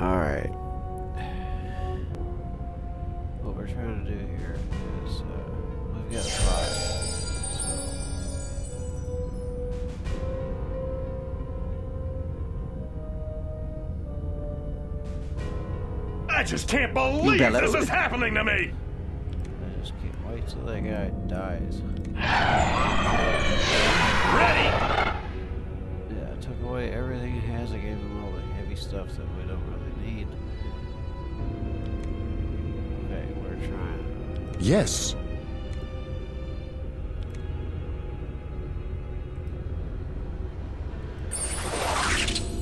Alright. What we're trying to do here is, uh, we've got five. I just can't believe this is happening to me! I just can't wait till that guy dies. Ready! Stuff that we don't really need. Okay, we're trying. Yes.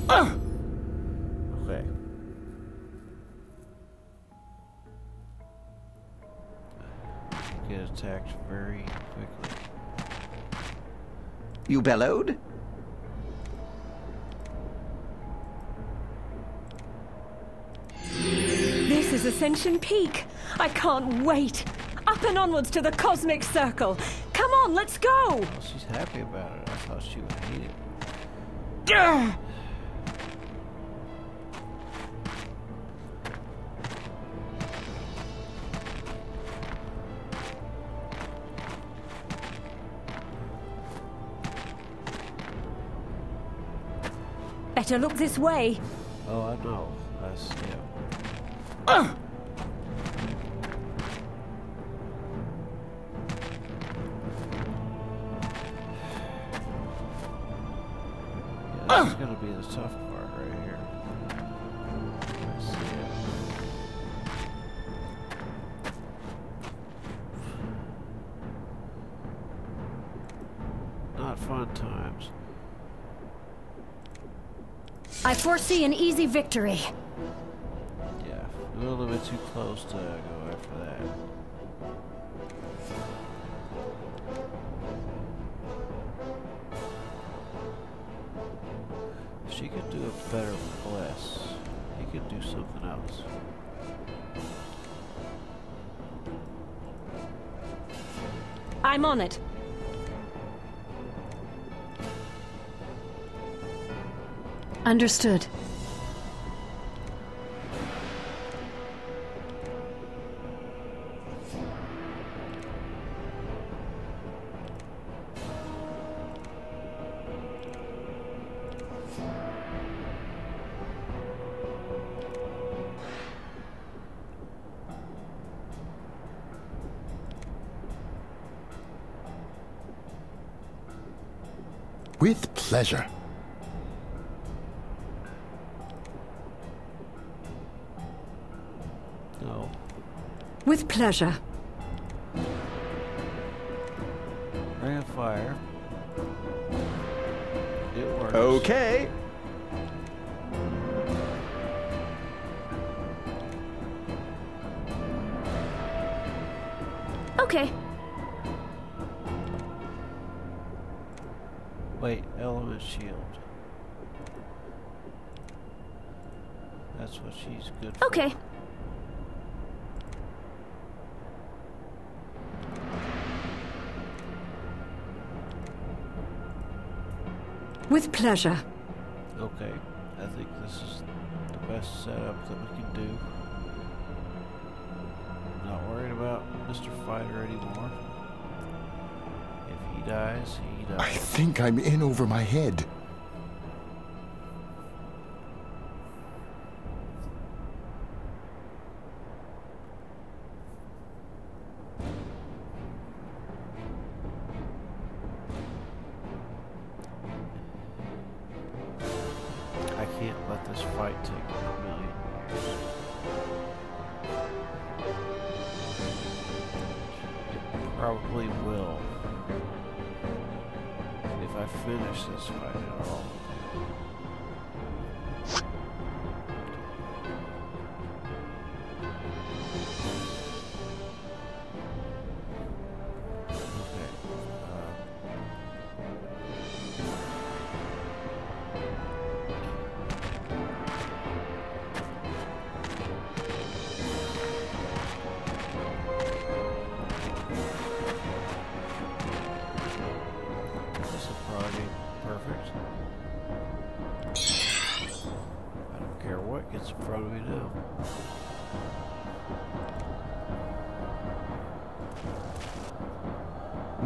Okay. Get attacked very quickly. You bellowed? Ascension Peak. I can't wait. Up and onwards to the cosmic circle. Come on, let's go. Well, she's happy about it. I thought she would hate it. Ugh. Better look this way. Oh, I know. That's yeah. Ugh. Foresee an easy victory. Yeah, a little bit too close to go after that. She could do a better bless. He could do something else. I'm on it. Understood. Pleasure. No. With pleasure. Ring of fire. It works. Okay. Okay. Pleasure. Okay, I think this is the best setup that we can do. I'm Not worried about Mr. Fighter anymore. If he dies, he dies. I think I'm in over my head.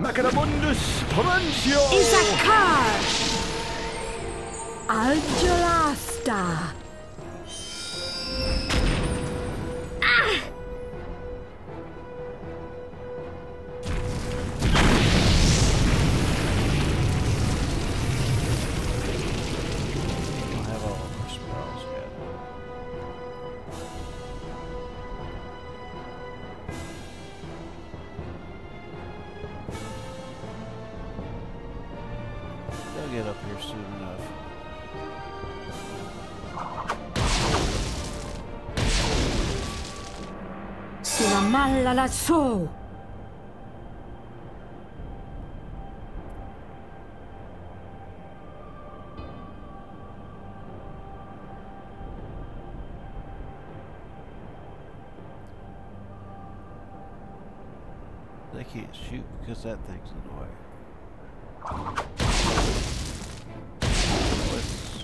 Macadamundus Torrentio! Isakar! Don't Sina malla lassù! They can't shoot because that thing's in the way. Let's-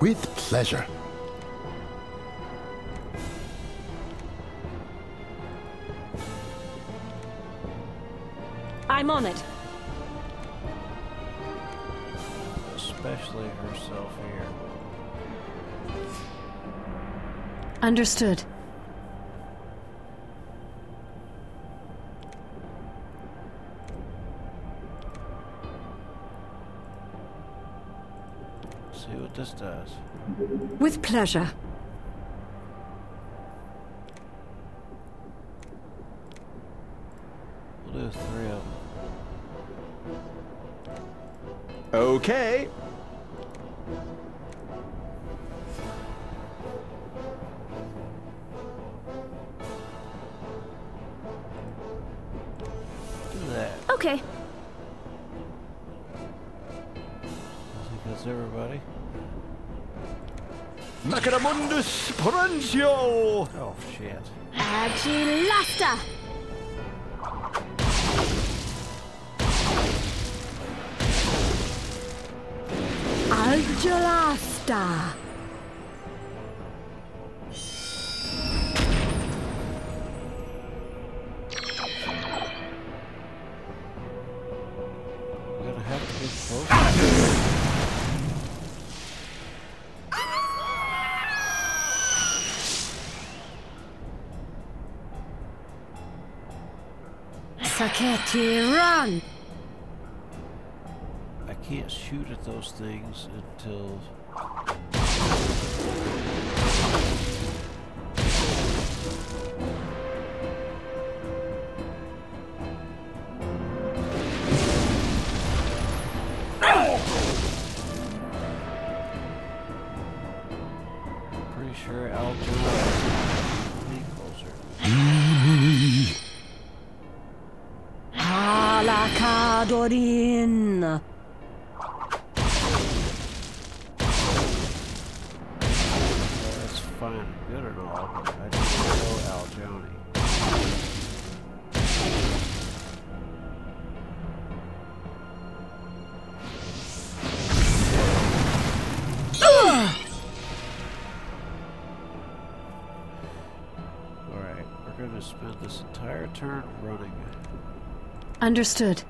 With pleasure. I'm on it. Especially herself here. Understood. See what this does. With pleasure. We'll do three of them. Okay. Run! I can't shoot at those things until spend this entire turn running. Understood.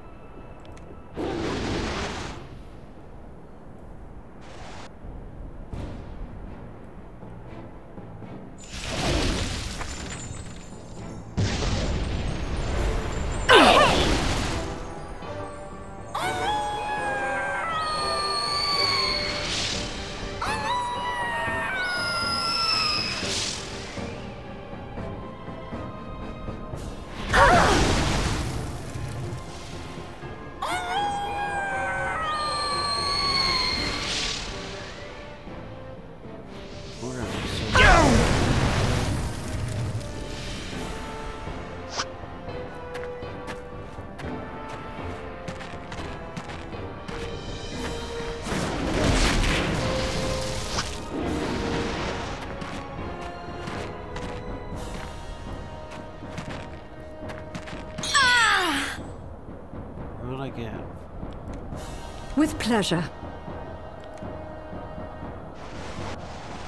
Pleasure.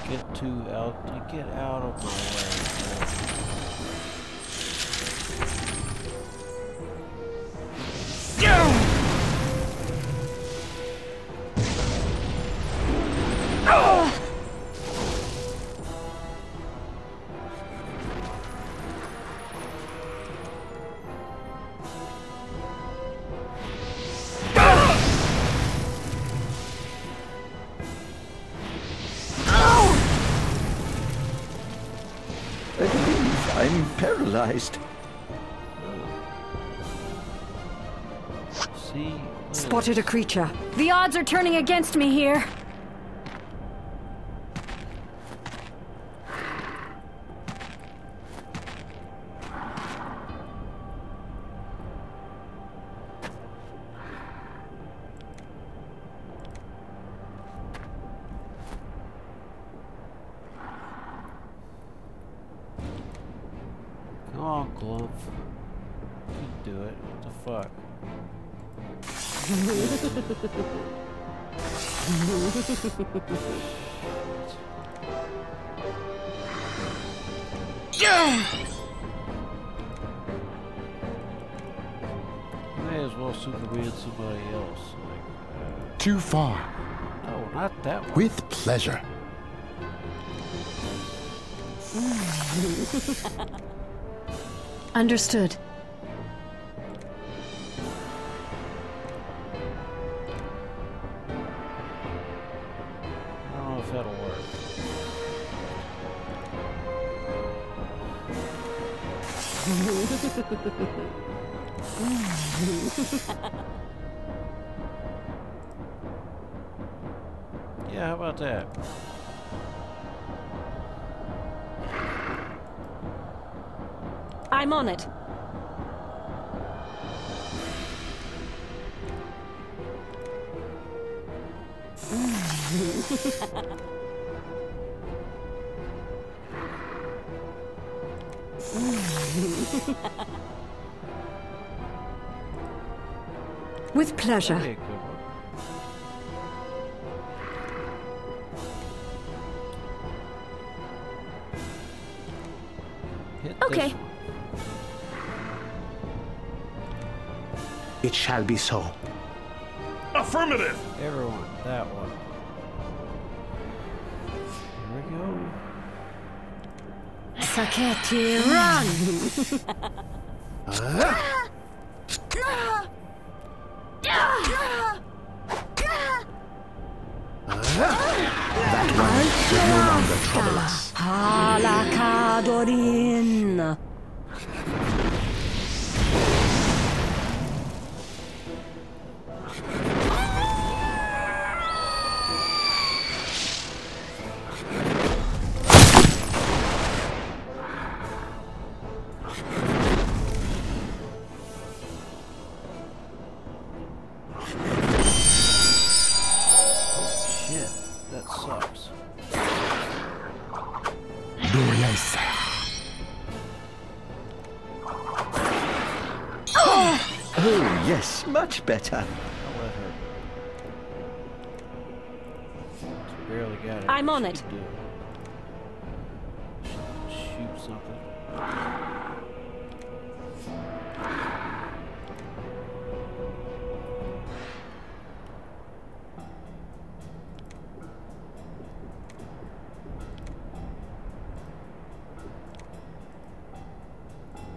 Get to out. Get out of my way. Spotted a creature. The odds are turning against me here. May as well Superman somebody else. Like, Too far. uh, no, not that one. With pleasure. Understood. yeah, how about that? I'm on it. Pleasure. That'd be a good one. Hit this Okay. It shall be so. Affirmative! Everyone, that one. Here we go. Saketti, run! That should no! better. I'm on it. Shoot something.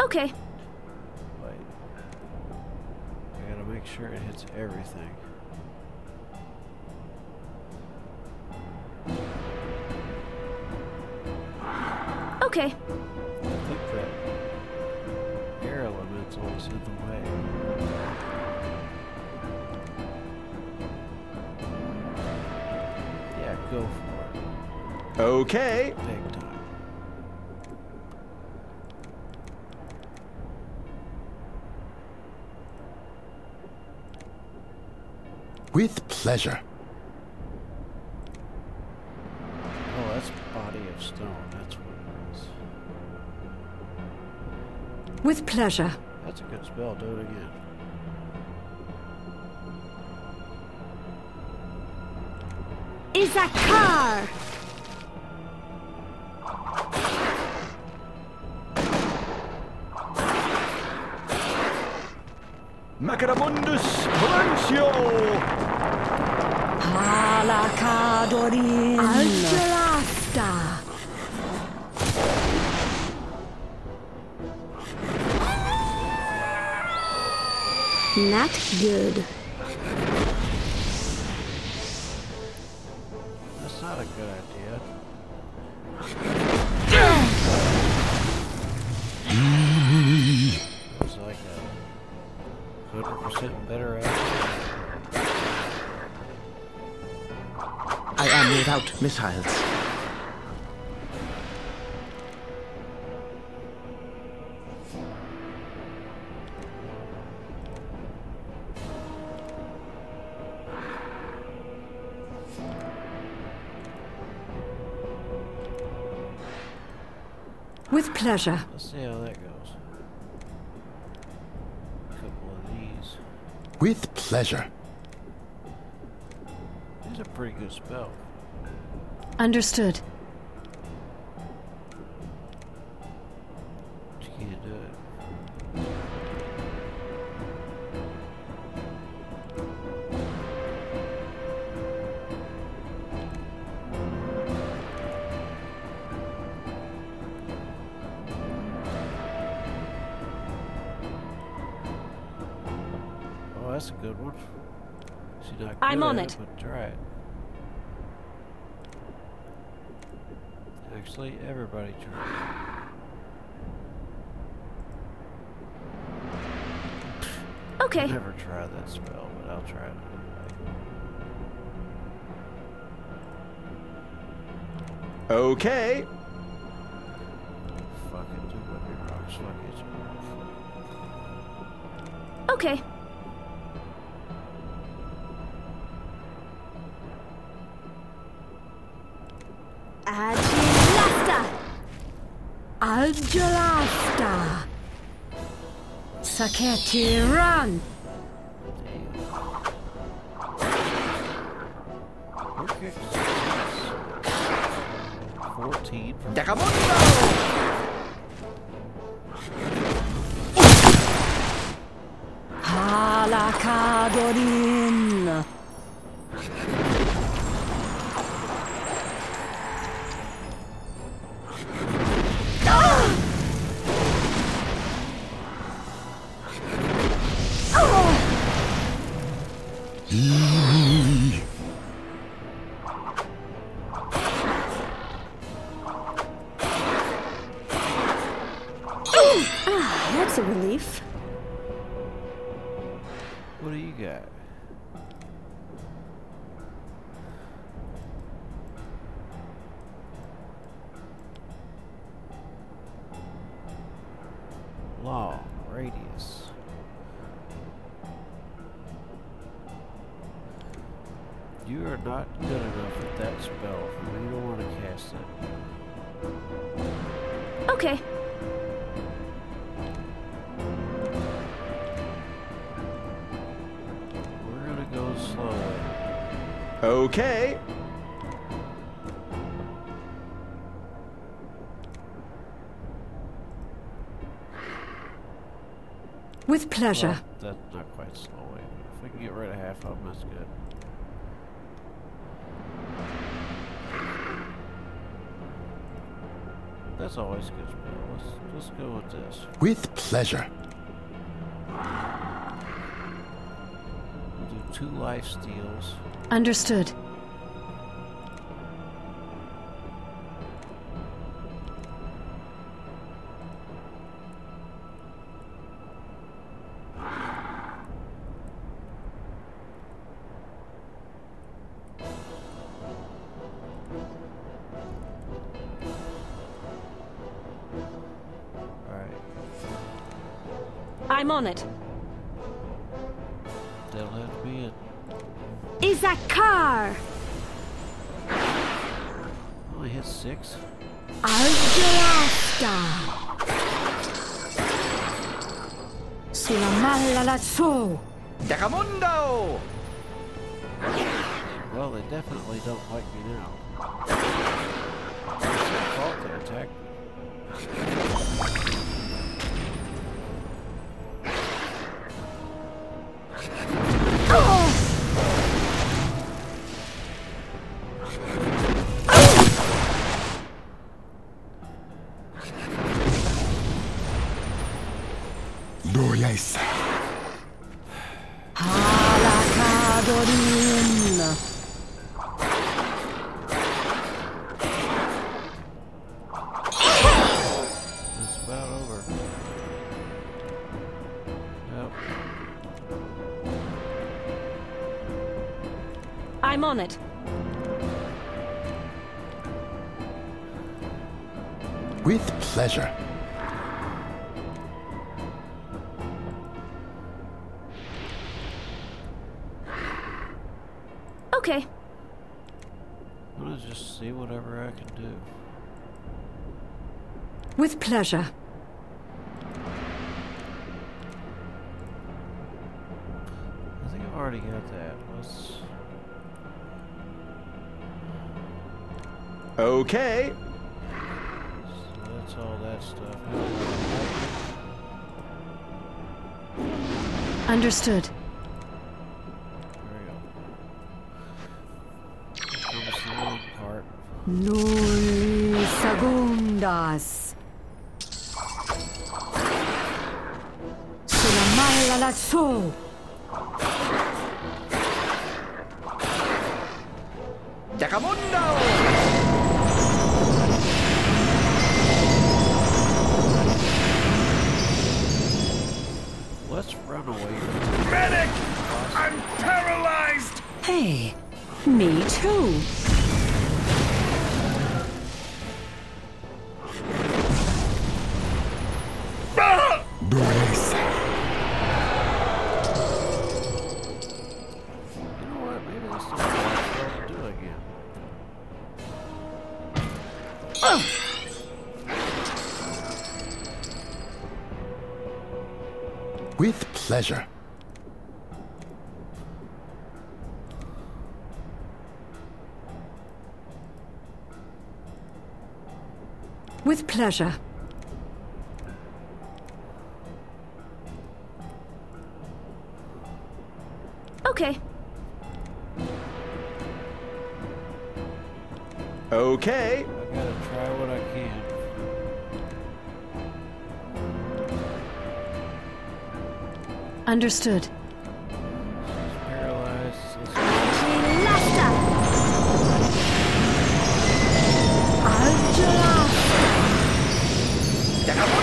Okay, sure it hits everything. Okay. I think that air element's always in the way. Yeah, go for Okay. it. Big time. With pleasure. Oh, that's body of stone. That's what it is. With pleasure. That's a good spell. Do it again. Izakar! Macadamundus Valencio! Palakadorin. Algelasta! Not good. Missiles. With pleasure. Let's see how that goes. A couple of these. With pleasure. These are pretty good spell. Understood. But you can't do it. Oh, that's a good one. She's not I'm on it. But try it. Actually, everybody try. Okay. Never tried that spell, but I'll try it anyway. Okay. Fuck it, do what your rocks fuck it. Okay. Saketi run! This? 14 from Decamundo! Pleasure. Well, that's not quite slowly, but if we can get rid of half of them, that's good. That's always good. Let's, let's go with this. With pleasure. We'll do two life steals. Understood. On it. That'll have to be it. Izakar! Only oh, hit six. Algelasta! Sulla malla lassù! Jakamundo! Well, they definitely don't like me now. It's their fault they attacked me. Doyais. Halakadorin! It's about over. I'm on it. With pleasure. With pleasure. I think I've already got that. Let's. Okay. So that's all that stuff. Understood. There we go. Here comes the load part. Nul segundas. Sulla malla lassù! Jakamundo! Let's run away. Medic! I'm paralyzed! Hey, me too. Pleasure. Okay. Okay. I gotta try what I can. Understood. Jakamundo!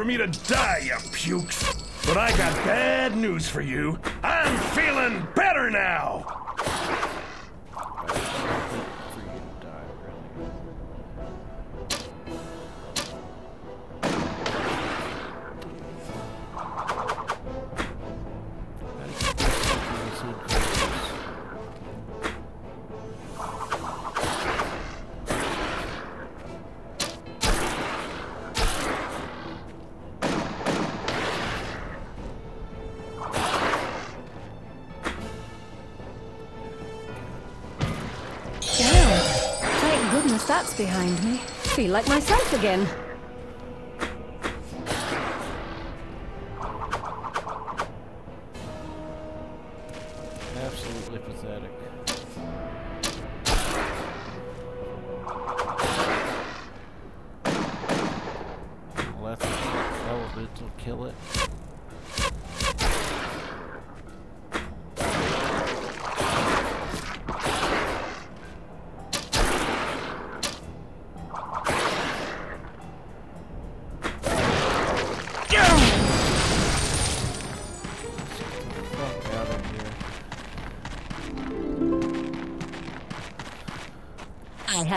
For me to die, you pukes. But I got bad news for you. I'm feeling better now! That's behind me. Feel like myself again.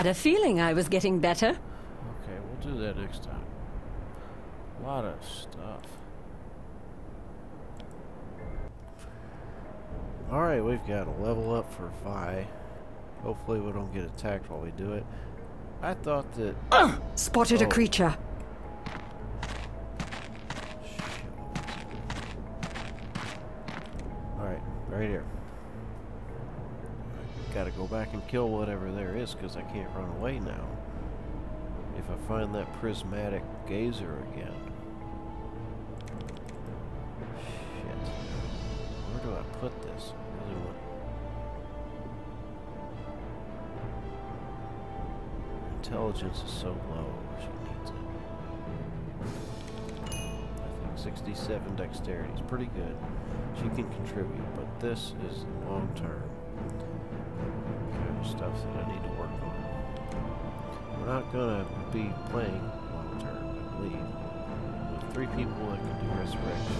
Had a feeling I was getting better. Okay, we'll do that next time. A lot of stuff. Alright, we've got a level up for Vi. Hopefully we don't get attacked while we do it. I thought that... Spotted a Oh. creature. Alright, right here. Gotta go back and kill whatever there is because I can't run away now. If I find that prismatic gazer again. Shit. Where do I put this? I really want... Intelligence is so low. She needs it. I think 67 dexterity is pretty good. She can contribute, but this is long term stuff that I need to work on. We're not gonna be playing long term, I believe. With three people that can do resurrection.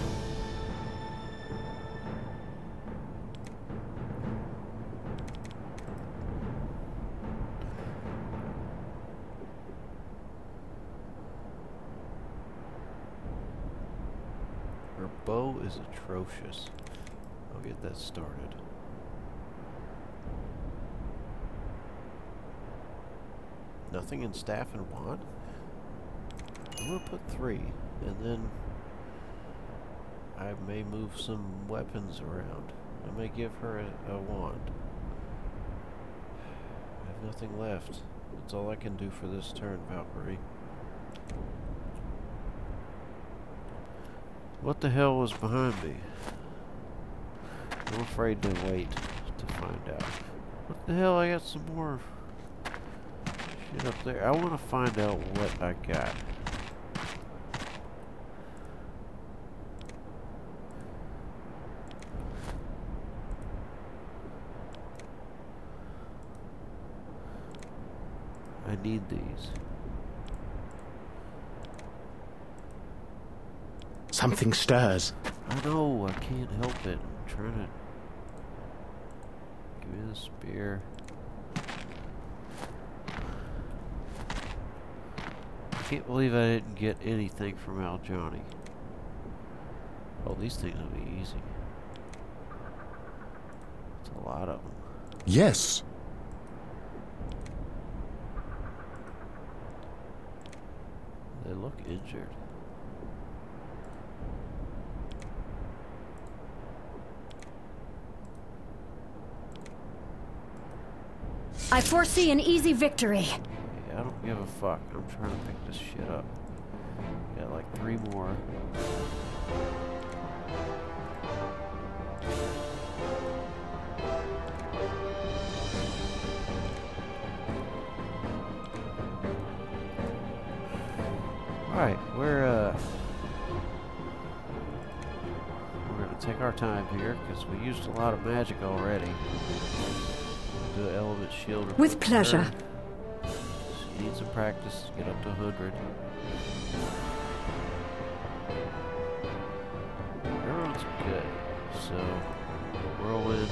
Her bow is atrocious. I'll get that started. Nothing in staff and wand? I'm gonna put three, and then I may move some weapons around. I may give her a, a wand. I have nothing left. That's all I can do for this turn, Valkyrie. What the hell was behind me? I'm afraid to wait to find out. What the hell? I got some more up there. I want to find out what I got. I need these. Something stirs. I know, I can't help it. I'm trying to... Give me the spear. Can't believe I didn't get anything from Al Johnny. Oh, these things will be easy. It's a lot of them. Yes. They look injured. I foresee an easy victory. Yeah, I don't give a fuck. I'm trying to pick this shit up. Got like three more. Alright, we're uh we're gonna take our time here because we used a lot of magic already. Do element shield. With pleasure. Need some practice, to get up to 100. Everyone's good, so whirlwind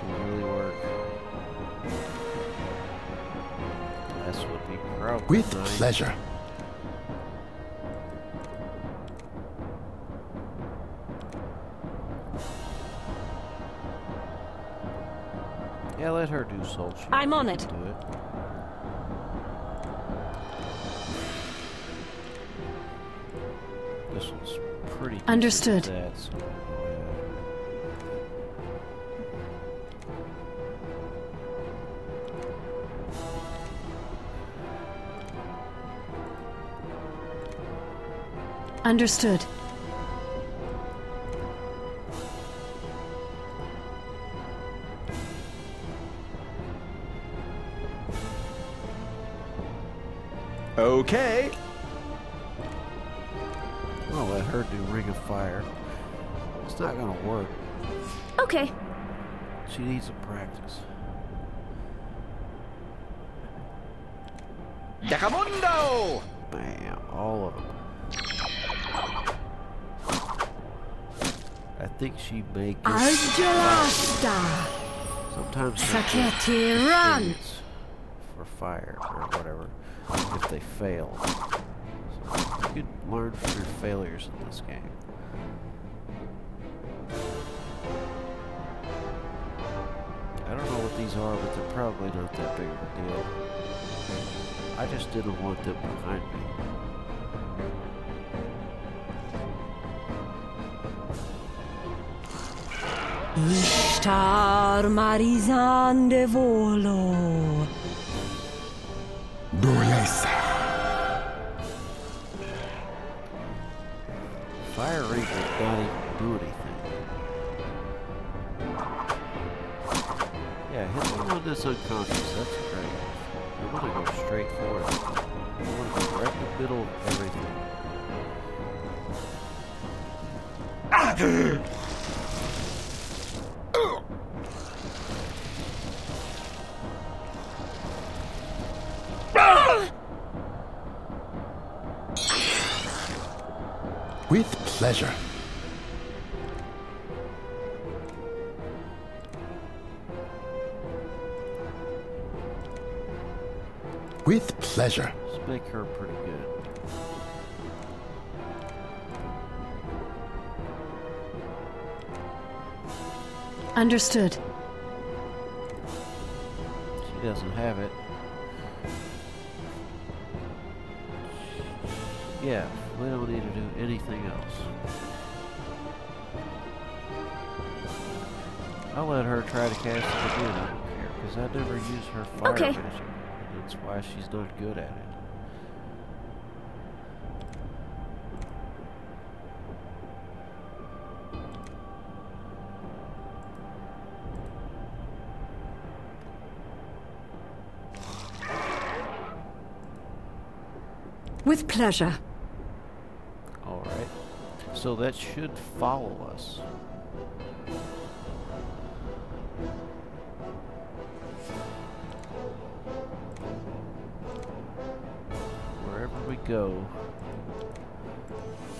can really work. This would be probably With nice. pleasure. Yeah, let her do soul. I'm on She it. pretty. Understood. Understood. Okay. Fire. It's not gonna work. Okay. She needs some practice. Decamundo! Bam, all of them. I think she may get sometimes she'll Saketi run. for fire or whatever if they fail. So you could learn from your failures in this game. These are, but they're probably not that big of a deal. I just didn't want them behind me. Ishtar Marizan de Volo. Fire Ring will not even that's unconscious. That's great. I want to go straight for it. I want to go right in the middle of everything. Understood. She doesn't have it. Yeah, we don't need to do anything else. I'll let her try to cast it again, I don't care, because I never use her fire Okay. magic. That's why she's not good at it. With pleasure. Alright. So that should follow us. Wherever we go,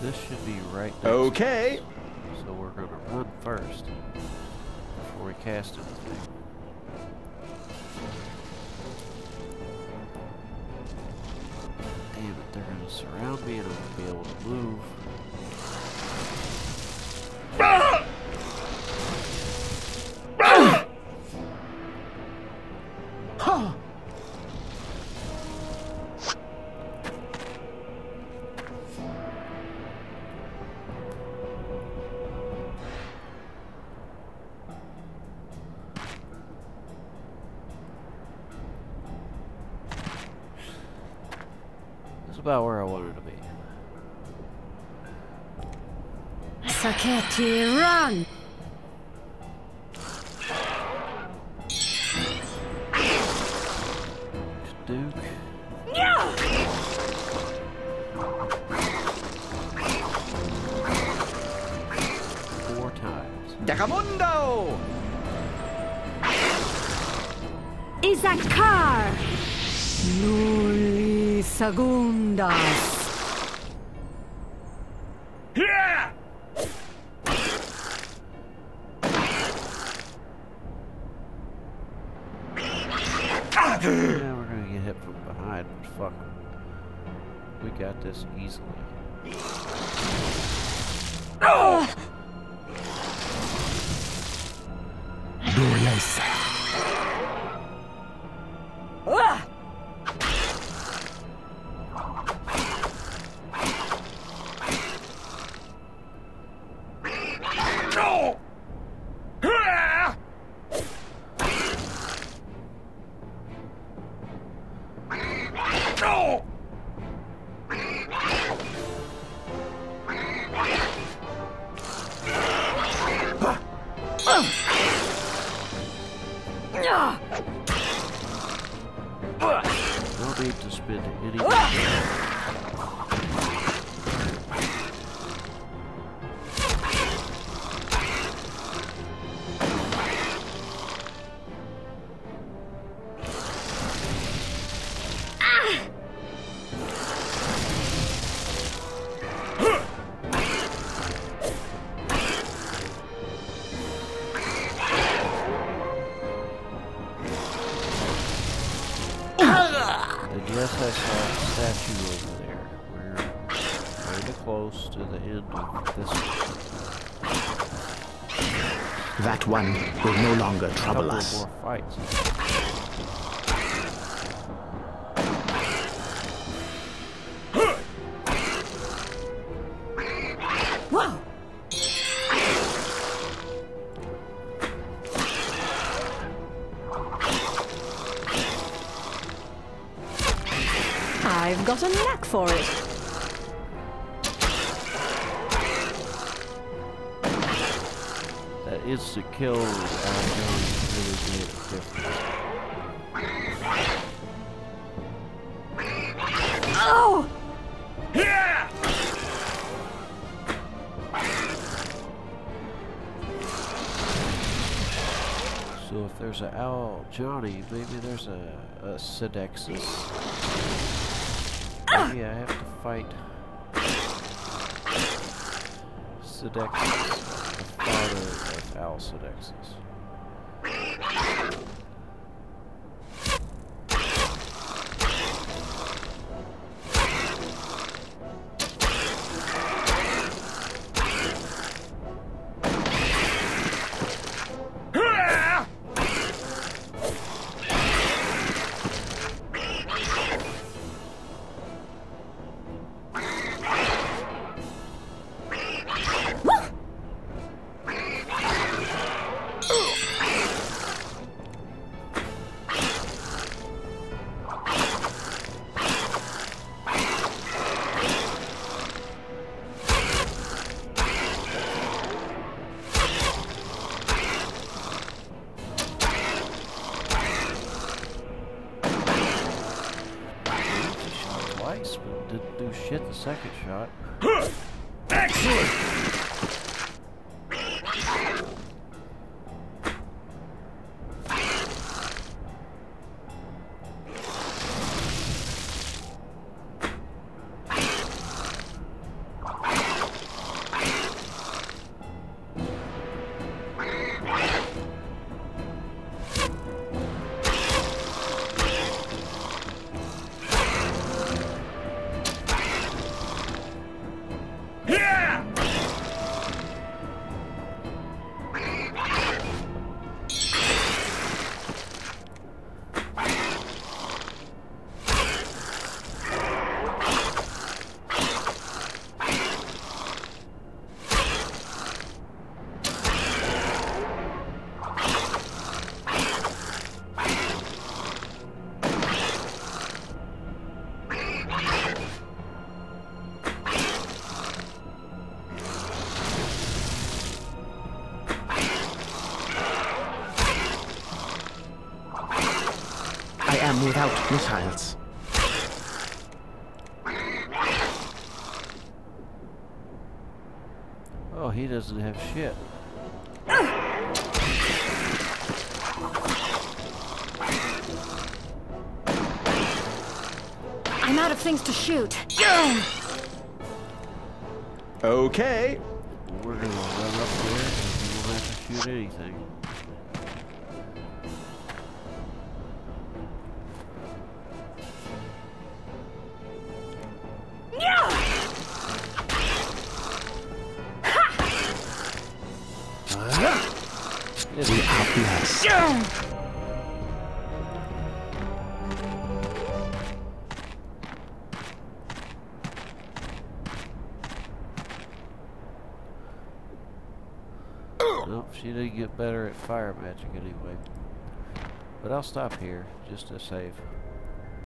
this should be right next Okay. So we're gonna run first before we cast anything. Surround me and I won't be able to move. About where I wanted to be. Saketi run. Nulli segundas. Yeah! We're gonna get hit from behind, but fuck. We got this easily. Longer trouble us. more fights. Whoa! I've got a knack for it. That instant kill really a difference. Oh! Yeah! So if there's an Al Johnny, maybe there's a, a Sidexus. Maybe I have to fight Sidexus, the father of Al second shot. I without missiles. Oh, he doesn't have shit. I'm out of things to shoot. Okay. We're gonna run up there and he won't have to shoot anything. But I'll stop here, just to save.